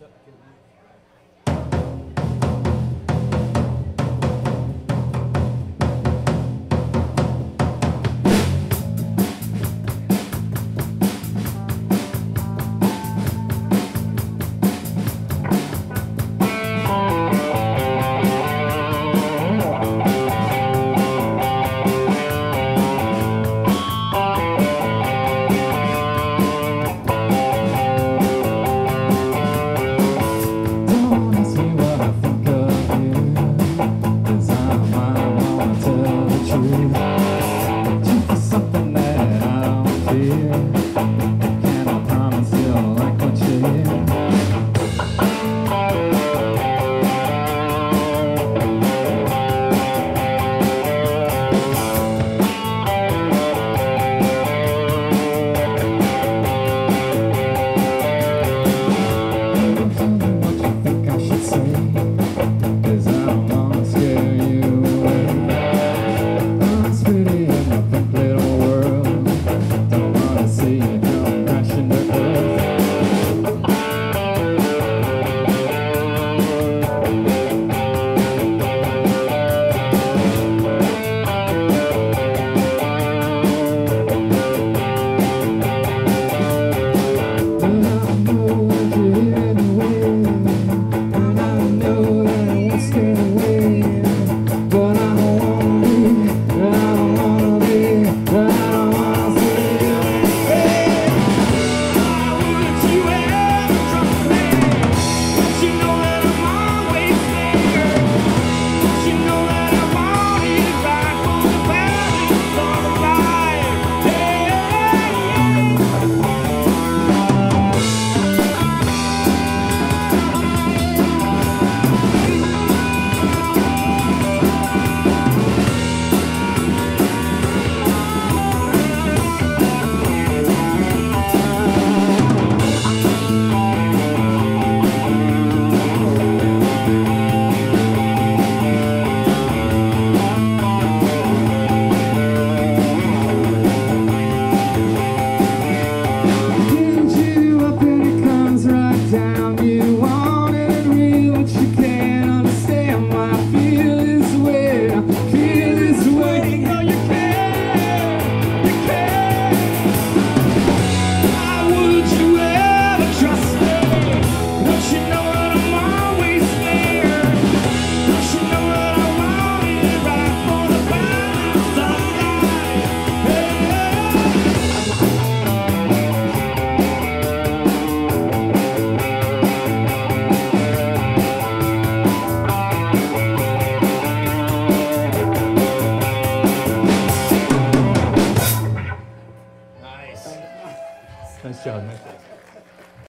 accept giving what you can. しちゃうね。